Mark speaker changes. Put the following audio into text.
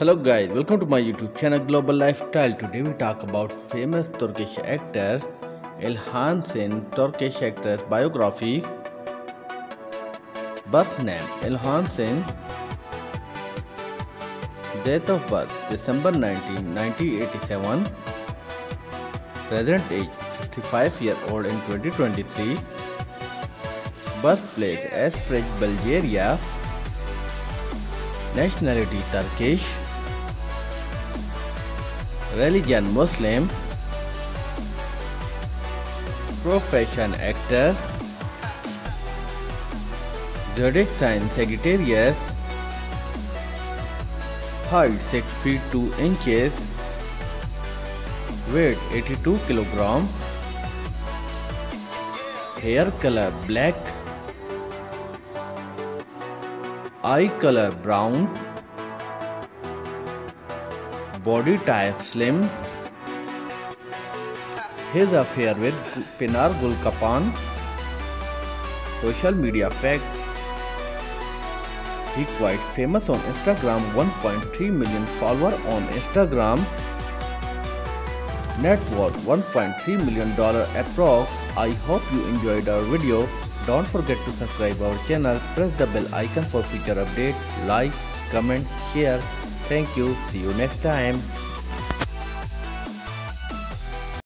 Speaker 1: Hello guys, welcome to my YouTube channel Global Lifestyle. Today we talk about famous Turkish actor Ilhan Sen, Turkish actress biography. Birth name Ilhan Sen. Date of birth December 19, 1987. Present age 55 year old in 2023. Birthplace Esprich, Bulgaria. Nationality Turkish. Religion Muslim. Profession actor. Zodiac sign Sagittarius. Height 6 feet 2 inches. Weight 82 kilogram. Hair color black. Eye color brown. Body type slim. His affair with Pinar Gul Kapan. Social media fact. He quite famous on Instagram 1.3 million follower on Instagram. Net worth 1.3 million dollar approx. I hope you enjoyed our video. Don't forget to subscribe our channel. Press the bell icon for future update. Like, comment, share. Thank you. See you next time.